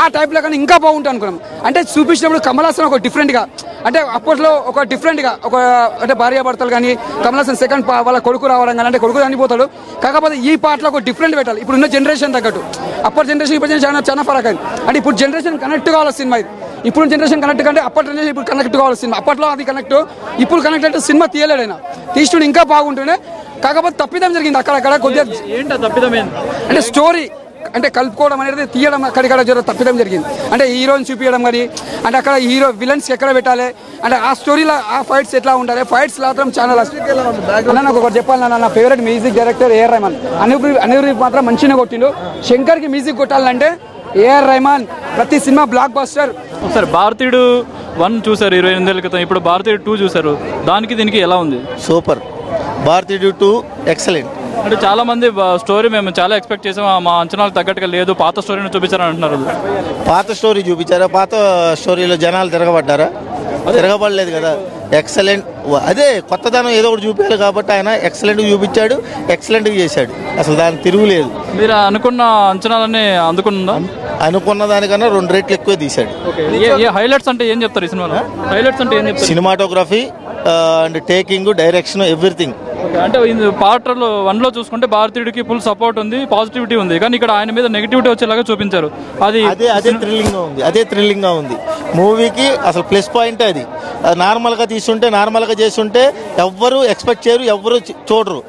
ఆ టైప్లో కానీ ఇంకా బాగుంటుంది అనుకున్నాం. అంటే చూపించినప్పుడు కమల్ హాసన్ ఒక డిఫరెంట్గా. అంటే అప్పట్లో ఒక డిఫరెంట్గా. ఒక అంటే భార్యాభర్తలు కానీ కమల్ హాసన్ సెకండ్ వాళ్ళ కొడుకు రావడం కానీ అంటే కొడుకు చనిపోతాడు. కాకపోతే ఈ పాటలో ఒక డిఫరెంట్ పెట్టాలి. ఇప్పుడు ఉన్న జనరేషన్ తగ్గట్టు. అప్పటి జనరేషన్ ఇప్పుడు జనరేషన్ చాలా చాలా ఫరక్ అయింది. అంటే ఇప్పుడు జనరేషన్ కనెక్ట్ కావాలి సినిమా ఇది? ఇప్పుడు జనరేషన్ కనెక్ట్ కంటే అప్పటి జనరేషన్ ఇప్పుడు కనెక్ట్ కావాలి సినిమా. అప్పట్లో అది కనెక్ట్ ఇప్పుడు కనెక్ట్ అంటే సినిమా తీయలేడు ఆయన. తీస్తుండే ఇంకా బాగుంటుండే. కాకపోతే తప్పిదం జరిగింది అక్కడక్కడ కొద్దిగా
తప్పిదం
అంటే స్టోరీ అంటే కలుపుకోవడం అనేది తీయడం అక్కడిక్కడ జర తప్పడం జరిగింది. అంటే హీరోని చూపించడం కానీ అంటే అక్కడ హీరో విలన్స్ ఎక్కడ పెట్టాలి? అంటే ఆ స్టోరీలో ఆ ఫైట్స్ ఎట్లా ఉండాలి? ఫైట్స్ మాత్రం చాలా నాకు ఒకటి చెప్పాలి నా favourite music director AR Rahman Anirudh Anirudh మాత్రం మంచిగా కొట్టిండు. శంకర్కి మ్యూజిక్ కొట్టాలంటే ఏఆర్ రెహమాన్ ప్రతి సినిమా బ్లాక్ బస్టర్
సరే భారతీయుడు వన్ చూసారు ఇరవై ఎనిమిదేళ్ళ క్రితం. ఇప్పుడు భారతీయుడు టూ చూసారు దానికి దీనికి ఎలా ఉంది?
సూపర్ భారతీయుడు టూ ఎక్సలెంట్
అంటే చాలా మంది స్టోరీ మేము చాలా ఎక్స్పెక్ట్ చేసాం. మా అంచనాలకు తగ్గట్టుగా లేదు. పాత స్టోరీని చూపించారని అంటున్నారు.
పాత స్టోరీ చూపించారా? పాత స్టోరీలో జనాలు తిరగబడ్డారా? తిరగబడలేదు కదా. ఎక్సలెంట్ అదే కొత్తదనం ఏదో ఒకటి చూపించాలి కాబట్టి ఆయన ఎక్సలెంట్గా చూపించాడు ఎక్సలెంట్గా చేశాడు. అసలు దానికి తిరుగులేదు
మీరు అనుకున్న అంచనాలన్నీ అందుకుందా
అనుకున్న దానికన్నా రెండు రేట్లు ఎక్కువ తీశాడు.
హైలైట్స్ అంటే ఏం చెప్తారు ఈ సినిమాలో? హైలైట్స్ అంటే ఏం చెప్తారు?
Cinematography and taking direction everything
అంటే పార్టర్లో వన్లో చూసుకుంటే భారతీయుడికి ఫుల్ సపోర్ట్ ఉంది పాజిటివిటీ ఉంది. కానీ ఇక్కడ ఆయన మీద నెగిటివిటీ వచ్చేలాగా చూపించారు. అది
అదే అదే థ్రిల్లింగ్గా ఉంది అదే థ్రిల్లింగ్గా ఉంది. మూవీకి అసలు ప్లస్ పాయింట్ అది. నార్మల్గా తీసుంటే నార్మల్గా చేస్తుంటే ఎవ్వరు ఎక్స్పెక్ట్ చేయరు ఎవ్వరు చూడరు.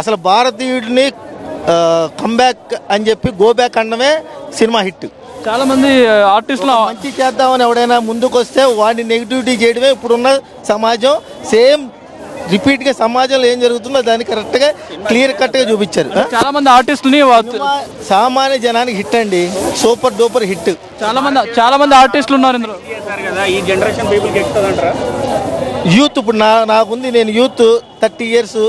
అసలు భారతీయుడిని కంబ్యాక్ అని చెప్పి గో బ్యాక్ అనడమే సినిమా హిట్.
చాలా మంది ఆర్టిస్టులు
మంచి చేద్దామని ఎవడైనా ముందుకు వస్తే వాడిని నెగిటివిటీ చేయడమే ఇప్పుడున్న సమాజం. సేమ్ రిపీట్గా సమాజంలో ఏం జరుగుతుందో దాన్ని కరెక్ట్గా క్లియర్ కట్గా చూపించారు?
చాలా మంది ఆర్టిస్టులని
సినిమా సామాన్య జనానికి హిట్ అండి. Super duper hit.
చాలా మంది చాలా మంది ఆర్టిస్టులు ఉన్నారు ఇందులో
ఈ జనరేషన్ పీపుల్కి ఎక్కుతుందంటారా
యూత్ ఇప్పుడు నా నాకుంది నేను youth thirty years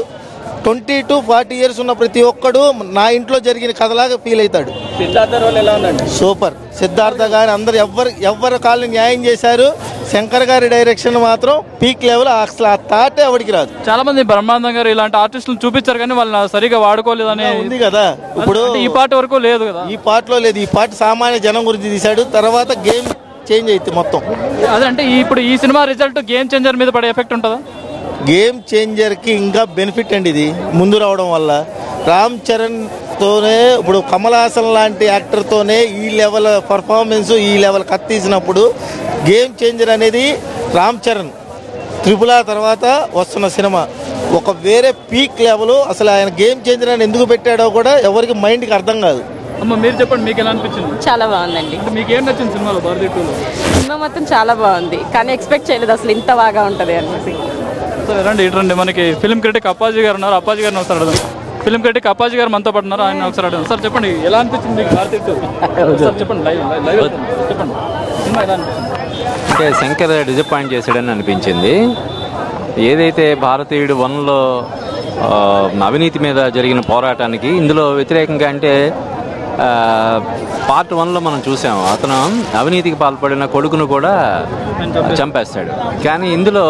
twenty to forty years ఉన్న ప్రతి ఒక్కడు నా ఇంట్లో జరిగిన కథలాగా ఫీల్ అవుతాడు.
సిద్ధార్థ రోల్ ఎలా ఉందండి?
సూపర్. సిద్ధార్థ గారి అందరు ఎవ్వరు ఎవ్వరు కాళ్ళు న్యాయం చేశారు. శంకర్ గారి డైరెక్షన్ మాత్రం పీక్ లెవెల్ అసలు ఆ థాటే ఎవరికి రాదు.
చాలా మంది బ్రహ్మానందం గారు ఇలాంటి ఆర్టిస్టులు చూపించారు కానీ వాళ్ళని సరిగా వాడుకోలేదని
ఉంది కదా. ఇప్పుడు
ఈ పాట వరకు లేదు కదా.
ఈ పాటలో లేదు. ఈ పాట సామాన్య జనం గురించి తీశాడు. తర్వాత గేమ్ చేంజ్ అయితే మొత్తం.
అదే అంటే ఈ- ఇప్పుడు ఈ సినిమా రిజల్ట్ గేమ్ చేంజర్ మీద పడే ఎఫెక్ట్ ఉంటుందా?
గేమ్ చేంజర్కి ఇంకా బెనిఫిట్ అండి ఇది ముందు రావడం వల్ల. రామ్ చరణ్ తోనే ఇప్పుడు కమల్ హాసన్ లాంటి యాక్టర్తోనే ఈ లెవెల్ పర్ఫార్మెన్స్ ఈ లెవెల్ కట్ తీసినప్పుడు గేమ్ చేంజర్ అనేది రామ్ చరణ్. త్రిపుల తర్వాత వస్తున్న సినిమా. ఒక వేరే పీక్ లెవెల్ అసలు ఆయన గేమ్ చేంజర్ అని ఎందుకు పెట్టాడో కూడా ఎవరికి మైండ్కి అర్థం కాదు.
అమ్మ మీరు చెప్పండి మీకు ఎలా అనిపించింది?
చాలా బాగుందండి.
మీకు ఏం నచ్చింది సినిమాలో భారతీయ టూలో?
సినిమా మొత్తం చాలా బాగుంది కానీ ఎక్స్పెక్ట్ చేయలేదు అసలు ఇంత బాగా ఉంటుంది అనేసి.
సరే రండి ఇటు మనకి ఫిల్మ్ క్రిటిక్ అప్పాజీ గారు ఉన్నారు. అప్పాజీ గారిని ఒకసారి అడదాం ఫిల్మ్ క్రిటిక్ అప్పాజీ గారు మనతో పాటు ఉన్నారు. ఆయన ఒకసారి అడదాం సార్ చెప్పండి ఎలా అనిపించింది మీకు భారతీయ సార్ చెప్పండి లైవ్ లైవ్ చెప్పండి. సినిమా ఎలా అనిపించింది?
అంటే శంకర్ డిసప్పాయింట్ చేశాడని అనిపించింది. ఏదైతే భారతీయుడు వన్లో అవినీతి మీద జరిగిన పోరాటానికి ఇందులో వ్యతిరేకంగా అంటే పార్ట్ వన్లో మనం చూసాము అతను అవినీతికి పాల్పడిన కొడుకును కూడా చంపేస్తాడు. కానీ ఇందులో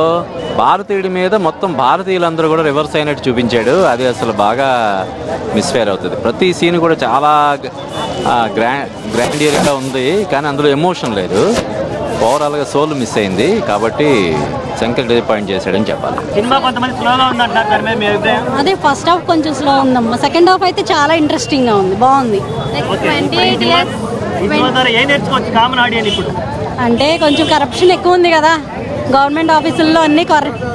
భారతీయుడి మీద మొత్తం భారతీయులందరూ కూడా రివర్స్ అయినట్టు చూపించాడు. అది అసలు బాగా మిస్ఫేర్ అవుతుంది. ప్రతి సీన్ కూడా చాలా గ్రా గ్రాండియర్గా ఉంది కానీ అందులో ఎమోషన్ లేదు. ఓవరాల్గా సోల్ మిస్ అయింది. కాబట్టి శంకర్ డిసప్పాయింట్ చేశాడని చెప్పాలి.
సినిమా కొంతమంది స్లోగా ఉందంటారు దాని మీద మీ అభిప్రాయం?
అదే ఫస్ట్ హాఫ్ కొంచెం స్లో ఉందమ్మా. సెకండ్ హాఫ్ అయితే చాలా ఇంట్రెస్టింగ్గా ఉంది బాగుంది.
ట్వంటీ ఎయిట్ ఇయర్స్
ఈ సినిమా ద్వారా ఏం నేర్చుకోవచ్చు కామన్ ఆడియన్ ఇప్పుడు?
అంటే కొంచెం కరప్షన్ ఎక్కువ ఉంది కదా. గవర్నమెంట్ ఆఫీసుల్లో అన్ని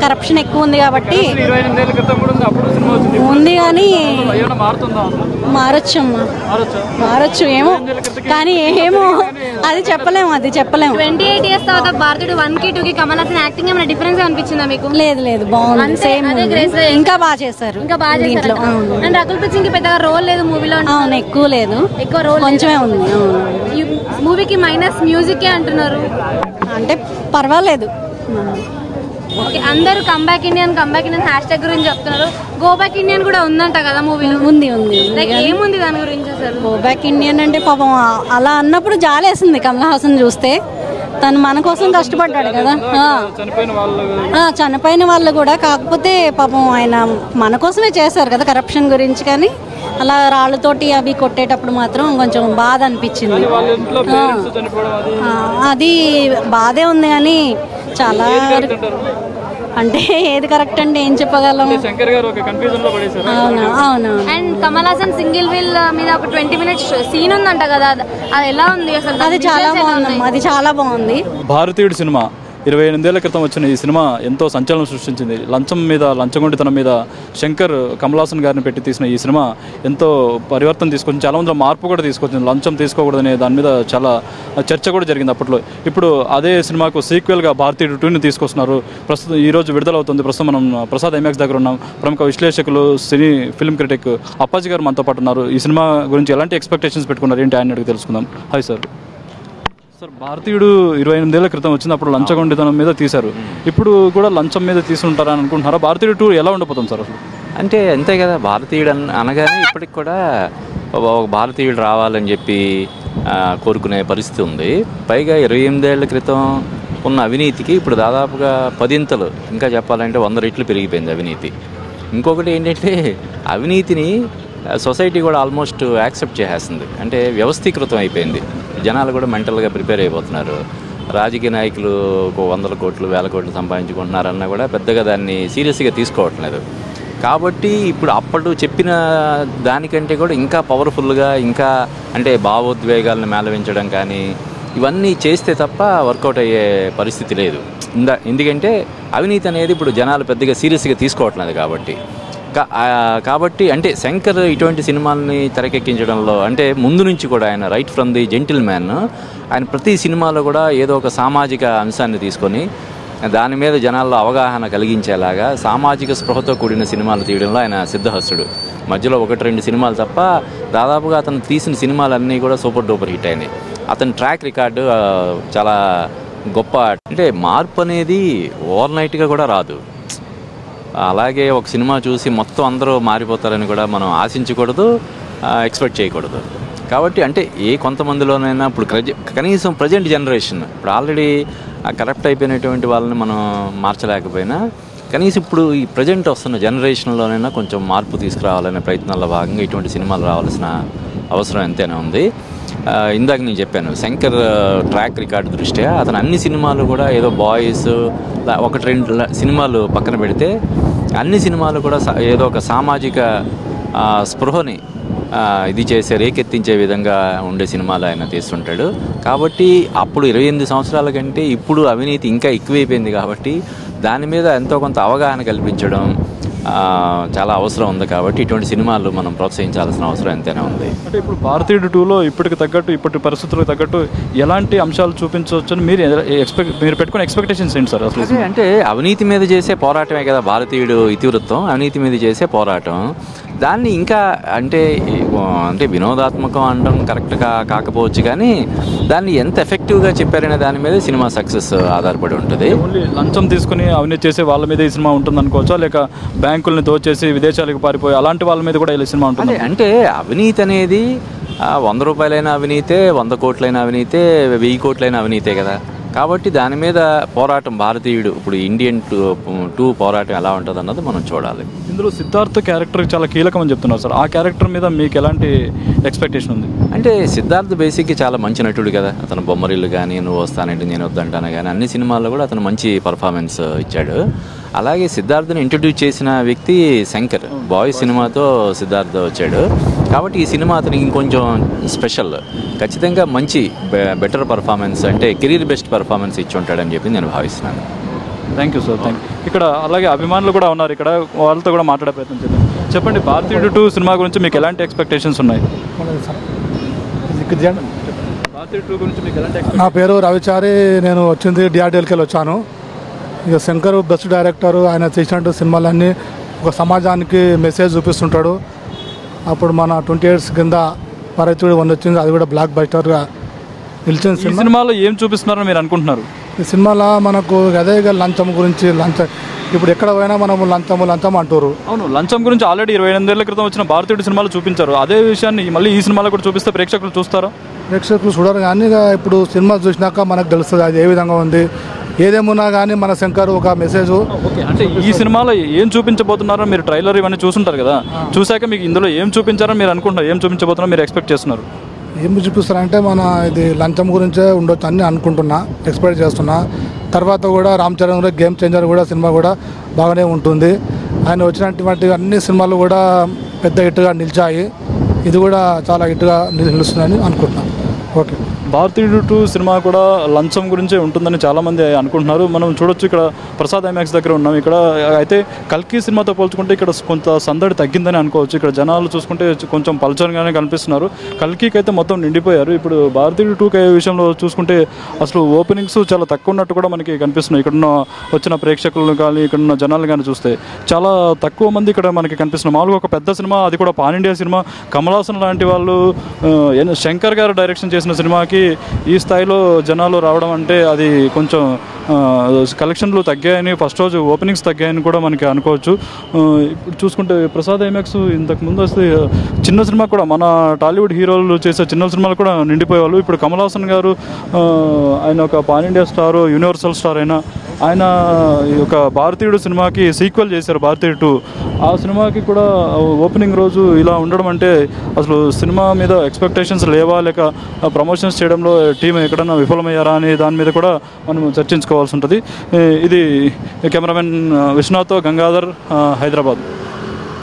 కరప్షన్ ఎక్కువ ఉంది కాబట్టి
ఉంది అప్పుడు సినిమా వచ్చింది.
ఉంది కానీ మారొచ్చమ్మా.
మారొచ్చా?
మారొచ్చు ఏమో. కానీ ఏమో అది చెప్పలేము అది చెప్పలేము.
ట్వంటీ ఎయిట్ ఇయర్స్ తర్వాత భారతుడు వన్కి టూ కి కమల్ హాసన్ యాక్టింగ్ ఏమైనా డిఫరెన్స్ అనిపించిందా మీకు?
లేదు లేదు బాగుంది. సేమ్ ఇంకా బాగా చేశారు
ఇంకా బాగా
దీంట్లో.
చేశారు అండ్ రకుల్ ప్రీత్ సింగ్కి పెద్దగా రోల్ లేదు మూవీలో
అవును ఎక్కువ లేదు.
ఎక్కువ రోల్
కొంచెమే ఉంది
మూవీకి మైనస్ మ్యూజిక్ అంటున్నారు?
అంటే పర్వాలేదు.
ఓకే అందరూ comeback Indian comeback Indian hashtag గురించి చెప్తున్నారు. గో బ్యాక్ ఇండియన్ కూడా ఉందంట కదా మూవీలో
ఉంది ఉంది
లైక్ ఏముంది దాని గురించి అసలు?
గో బ్యాక్ ఇండియన్ అంటే పాపం అలా అన్నప్పుడు జాలేసింది కమల్ హాసన్ చూస్తే. తను మన కోసం కష్టపడ్డాడు కదా. ఆ.
చనిపోయిన వాళ్ళు
ఆ, చనిపోయిన వాళ్ళు కూడా కాకపోతే పాపం ఆయన మన కోసమే చేశారు కదా కరప్షన్ గురించి కానీ అలా రాళ్ళతోటి అవి కొట్టేటప్పుడు మాత్రం కొంచెం బాధ అనిపించింది.
వాళ్ళ ఇంట్లో
ఆ.
పేరెంట్స్ చనిపోవడం అది
ఆ, అది బాధే ఉంది కానీ చాలా అంటే ఏది కరెక్ట్ అంటే ఏం చెప్పగలం?
శంకర్ గారు ఒక కన్ఫ్యూజన్లో పడేశారు.
అవును? అవును?
And Kamal Haasan single wheel మీద ఒక ట్వంటీ మినిట్స్ సీన్ ఉందంట కదా. అది- అది ఎలా ఉంది అసలు?
అది చాలా బాగుందమ్మా. అది చాలా బాగుంది.
భారతీయుడు సినిమా. ఇరవై ఎనిమిదేళ్ళ క్రితం వచ్చిన ఈ సినిమా ఎంతో సంచలనం సృష్టించింది. లంచం మీద లంచగొండితనం మీద శంకర్ కమలాసన్ గారిని పెట్టి తీసిన ఈ సినిమా ఎంతో పరివర్తన తీసుకొచ్చింది. చాలా మందిలో మార్పు కూడా తీసుకొచ్చింది. లంచం తీసుకోకూడదనే దాని మీద చాలా చర్చ కూడా జరిగింది అప్పట్లో. ఇప్పుడు అదే సినిమాకు సీక్వెల్గా భారతీయుడు టూని తీసుకొస్తున్నారు. ప్రస్తుతం ఈ రోజు విడుదలవుతుంది. ప్రస్తుతం మనం ప్రసాద్ ఎంఎక్స్ దగ్గర ఉన్నాం. ప్రముఖ విశ్లేషకులు సినీ ఫిల్మ్ క్రిటిక్ అప్పాజీ గారు మనతో పాటు ఉన్నారు. ఈ సినిమా గురించి ఎలాంటి ఎక్స్పెక్టేషన్స్ పెట్టుకున్నారు ఏంటి ఆయన అడిగి తెలుసుకుందాం. Hi sir. సార్ భారతీయుడు ఇరవై ఎనిమిదేళ్ళ క్రితం వచ్చినప్పుడు లంచగొండితనం మీద తీశారు. ఇప్పుడు కూడా లంచం మీద తీసుకుంటారని అనుకుంటున్నారా? భారతీయుడు టూర్ ఎలా ఉండిపోతాం సార్ అసలు?
అంటే అంతే కదా భారతీయుడు అన్ అనగానే ఇప్పటికి కూడా ఒక భారతీయుడు రావాలని చెప్పి కోరుకునే పరిస్థితి ఉంది. పైగా ఇరవై ఎనిమిదేళ్ళ క్రితం ఉన్న అవినీతికి ఇప్పుడు దాదాపుగా పదింతలు ఇంకా చెప్పాలంటే వంద రెట్లు పెరిగిపోయింది అవినీతి. ఇంకొకటి ఏంటంటే అవినీతిని సొసైటీ కూడా ఆల్మోస్ట్ యాక్సెప్ట్ చేసేస్తుంది అంటే వ్యవస్థీకృతం అయిపోయింది. జనాలు కూడా మెంటల్గా ప్రిపేర్ అయిపోతున్నారు. రాజకీయ నాయకులు ఒక వందల కోట్లు వేల కోట్లు సంపాదించుకుంటున్నారన్నా కూడా పెద్దగా దాన్ని సీరియస్గా తీసుకోవట్లేదు. కాబట్టి ఇప్పుడు అప్పుడు చెప్పిన దానికంటే కూడా ఇంకా పవర్ఫుల్గా ఇంకా అంటే భావోద్వేగాలను మేళవించడం కానీ ఇవన్నీ చేస్తే తప్ప వర్కౌట్ అయ్యే పరిస్థితి లేదు. ఇందా ఎందుకంటే అవినీతి అనేది ఇప్పుడు జనాలు పెద్దగా సీరియస్గా తీసుకోవట్లేదు కాబట్టి. కాబట్టి అంటే శంకర్ ఇటువంటి సినిమాల్ని తెరకెక్కించడంలో అంటే ముందు నుంచి కూడా ఆయన right from the gentle man ఆయన ప్రతి సినిమాలో కూడా ఏదో ఒక సామాజిక అంశాన్ని తీసుకొని దాని మీద జనాల్లో అవగాహన కలిగించేలాగా సామాజిక స్పృహతో కూడిన సినిమాలు తీయడంలో ఆయన సిద్ధహస్తుడు. మధ్యలో ఒకటి రెండు సినిమాలు తప్ప దాదాపుగా అతను తీసిన సినిమాలన్నీ కూడా సూపర్ డూపర్ హిట్ అయినాయి. అతని ట్రాక్ రికార్డు చాలా గొప్ప అంటే మార్పు అనేది ఓవర్ నైట్గా కూడా రాదు. అలాగే ఒక సినిమా చూసి మొత్తం అందరూ మారిపోతారని కూడా మనం ఆశించకూడదు ఎక్స్పెక్ట్ చేయకూడదు. కాబట్టి అంటే ఏ కొంతమందిలోనైనా ఇప్పుడు కనీసం ప్రజెంట్ జనరేషన్ ఇప్పుడు ఆల్రెడీ కరప్ట్ అయిపోయినటువంటి వాళ్ళని మనం మార్చలేకపోయినా కనీసం ఇప్పుడు ఈ ప్రజెంట్ వస్తున్న జనరేషన్లోనైనా కొంచెం మార్పు తీసుకురావాలనే ప్రయత్నాల్లో భాగంగా ఇటువంటి సినిమాలు రావాల్సిన అవసరం ఎంతైనా ఉంది. ఇందాక నేను చెప్పాను శంకర్ ట్రాక్ రికార్డు దృష్ట్యా అతను అన్ని సినిమాలు కూడా ఏదో బాయ్స్ ఒకటి రెండు సినిమాలు పక్కన పెడితే అన్ని సినిమాలు కూడా సా- ఏదో ఒక సామాజిక స్పృహని ఇది చేసే రేకెత్తించే విధంగా ఉండే సినిమాలు ఆయన తీస్తుంటాడు. కాబట్టి అప్పుడు ఇరవై ఎనిమిది సంవత్సరాల కంటే ఇప్పుడు అవినీతి ఇంకా ఎక్కువైపోయింది కాబట్టి దాని మీద ఎంతో కొంత అవగాహన కల్పించడం చాలా అవసరం ఉంది కాబట్టి ఇటువంటి సినిమాలు మనం ప్రోత్సహించాల్సిన అవసరం ఎంతైనా ఉంది.
అంటే ఇప్పుడు భారతీయుడు టూలో ఇప్పటికి తగ్గట్టు ఇప్పటి పరిస్థితులకు తగ్గట్టు ఎలాంటి అంశాలు చూపించవచ్చు మీరు ఎక్స్పెక్ట్ మీరు పెట్టుకునే ఎక్స్పెక్టేషన్స్ ఏంటి సార్ అసలు?
అంటే అవినీతి మీద చేసే పోరాటమే కదా భారతీయుడు ఇతివృత్తం. అవినీతి మీద చేసే పోరాటం. దాన్ని ఇంకా అంటే అంటే వినోదాత్మకం అనడం కరెక్ట్ కా కాకపోవచ్చు కానీ దాన్ని ఎంత ఎఫెక్టివ్గా చెప్పారనే దాని మీద సినిమా సక్సెస్ ఆధారపడి ఉంటుంది.
ఓన్లీ లంచం తీసుకుని అవినీతి చేసే వాళ్ళ మీద ఈ సినిమా ఉంటుంది అనుకోవచ్చా లేక బ్యాంకుల్ని దోచేసి విదేశాలకు పారిపోయి అలాంటి వాళ్ళ మీద కూడా ఈ సినిమా ఉంటుంది?
అంటే అవినీతి అనేది వంద రూపాయలైన అవినీతే వంద కోట్లైన అవినీతే వెయ్యి కోట్లైన అవినీతే కదా. కాబట్టి దాని మీద పోరాటం భారతీయుడు ఇప్పుడు ఇండియన్ టూ టూ పోరాటం ఎలా ఉంటుంది అన్నది మనం చూడాలి.
ఇందులో సిద్ధార్థ్ క్యారెక్టర్ చాలా కీలకం అని చెప్తున్నారు సార్. ఆ క్యారెక్టర్ మీద మీకు ఎలాంటి ఎక్స్పెక్టేషన్ ఉంది?
అంటే సిద్ధార్థ్ బేసిక్కి చాలా మంచి నటుడు కదా. అతను బొమ్మరిల్లు కానీ నువ్వు వస్తానంటే నేను వద్దంటాను కానీ అన్ని సినిమాల్లో కూడా అతను మంచి పర్ఫార్మెన్స్ ఇచ్చాడు. అలాగే సిద్ధార్థ్ని ఇంట్రడ్యూస్ చేసిన వ్యక్తి శంకర్. బాయ్ సినిమాతో సిద్ధార్థ్ వచ్చాడు. కాబట్టి ఈ సినిమా అతనికి ఇంకొంచెం స్పెషల్. ఖచ్చితంగా మంచి బెటర్ పర్ఫార్మెన్స్ అంటే కెరీర్ బెస్ట్ పర్ఫార్మెన్స్ ఇచ్చి ఉంటాడని చెప్పి నేను భావిస్తున్నాను.
థ్యాంక్ యూ సార్ థ్యాంక్ ఇక్కడ అలాగే అభిమానులు కూడా ఉన్నారు ఇక్కడ. వాళ్ళతో కూడా మాట్లాడే ప్రయత్నం చేద్దాం. చెప్పండి భారతీయుడు టూ సినిమా గురించి మీకు ఎలాంటి ఎక్స్పెక్టేషన్స్ ఉన్నాయి? భారతీయుడు టూ గురించి మీకు ఎలాంటి
నా పేరు రవిచారి. నేను వచ్చింది డిఆర్డిఎల్కి వచ్చాను. ఇక శంకర్ బెస్ట్ డైరెక్టర్ ఆయన చేసినట్టు సినిమాలన్నీ ఒక సమాజానికి మెసేజ్ చూపిస్తుంటాడు. అప్పుడు మన ట్వంటీ ఇయర్స్ కింద పరచుడు వన్ వచ్చింది అది కూడా బ్లాక్ బస్టర్గా నిలిచిన
ఈ
సినిమా.
సినిమాలో ఏం చూపిస్తున్నారని మీరు అనుకుంటున్నారు?
ఈ సినిమాలో మనకు అదే ఇక లంచం గురించి లంచం ఇప్పుడు ఎక్కడ పోయినా మనము లంచము లంచం అంటారు.
అవును లంచం గురించి ఆల్రెడీ ఇరవై ఎనిమిదేళ్ళ క్రితం వచ్చిన భారతీయుడు సినిమాలు చూపించారు. అదే విషయాన్ని మళ్ళీ ఈ సినిమాలో కూడా చూపిస్తే ప్రేక్షకులు చూస్తారా?
ప్రేక్షకులు చూడరు కానీ ఇక ఇప్పుడు సినిమా చూసినాక మనకు తెలుస్తుంది అది ఏ విధంగా ఉంది ఏదేమున్నా కానీ మన శంకర్ ఒక మెసేజ్.
అంటే ఈ సినిమాలో ఏం చూపించబోతున్నారో మీరు ట్రైలర్ ఇవన్నీ చూసుంటారు కదా. చూశాక మీకు ఇందులో ఏం చూపించారో మీరు అనుకుంటున్నారు ఏం చూపించబోతున్నారో మీరు ఎక్స్పెక్ట్ చేస్తున్నారు.
ఏం చూపిస్తారంటే మన ఇది లంచం గురించే ఉండొచ్చు అని అనుకుంటున్నా ఎక్స్పెక్ట్ చేస్తున్నా. తర్వాత కూడా రామ్ చరణ్ కూడా గేమ్ చేంజర్ కూడా సినిమా కూడా బాగానే ఉంటుంది. ఆయన వచ్చినటువంటి అన్ని సినిమాలు కూడా పెద్ద హిట్గా నిలిచాయి. ఇది కూడా చాలా హిట్గా నిలుస్తుందని అనుకుంటున్నాను ఓకే.
భారతీయుడు టూ సినిమా కూడా లంచం గురించే ఉంటుందని చాలామంది అనుకుంటున్నారు. మనం చూడొచ్చు ఇక్కడ ప్రసాద్ ఐమాక్స్ దగ్గర ఉన్నాం. ఇక్కడ అయితే కల్కి సినిమాతో పోల్చుకుంటే ఇక్కడ కొంత సందడి తగ్గిందని అనుకోవచ్చు. ఇక్కడ జనాలు చూసుకుంటే కొంచెం పల్చర్గానే కనిపిస్తున్నారు. కల్కికి అయితే మొత్తం నిండిపోయారు. ఇప్పుడు భారతీయుడు టూ విషయంలో చూసుకుంటే అసలు ఓపెనింగ్స్ చాలా తక్కువ ఉన్నట్టు కూడా మనకి కనిపిస్తున్నాయి. ఇక్కడున్న వచ్చిన ప్రేక్షకులను కానీ ఇక్కడున్న జనాలు కానీ చూస్తే చాలా తక్కువ మంది ఇక్కడ మనకి కనిపిస్తున్నాయి మామూలుగా ఒక పెద్ద సినిమా అది కూడా పాన్ ఇండియా సినిమా. కమలాసన్ లాంటి వాళ్ళు శంకర్ గారు డైరెక్షన్ చేసిన సినిమాకి ఈ స్థాయిలో జనాలు రావడం అంటే అది కొంచెం కలెక్షన్లు తగ్గాయని ఫస్ట్ రోజు ఓపెనింగ్స్ తగ్గాయని కూడా మనకి అనుకోవచ్చు. ఇప్పుడు చూసుకుంటే ప్రసాద్ ఐమాక్స్ ఇంతకు ముందు వస్తే చిన్న సినిమా కూడా మన టాలీవుడ్ హీరోలు చేసే చిన్న సినిమాలు కూడా నిండిపోయేవాళ్ళు. ఇప్పుడు కమల్ హాసన్ గారు ఆయన ఒక pan India star universal star అయినా ఆయన ఈ యొక్క భారతీయుడు సినిమాకి సీక్వెల్ చేశారు భారతీయుడు టూ. ఆ సినిమాకి కూడా ఓపెనింగ్ రోజు ఇలా ఉండడం అంటే అసలు సినిమా మీద ఎక్స్పెక్టేషన్స్ లేవా లేక ప్రమోషన్స్ చేయడంలో టీం ఎక్కడన్నా విఫలమయ్యారా అనే దాని మీద కూడా మనం చర్చించుకోవాల్సి ఉంటుంది. ఇది కెమెరామెన్ విశ్వనాథ్ గంగాధర్ హైదరాబాద్.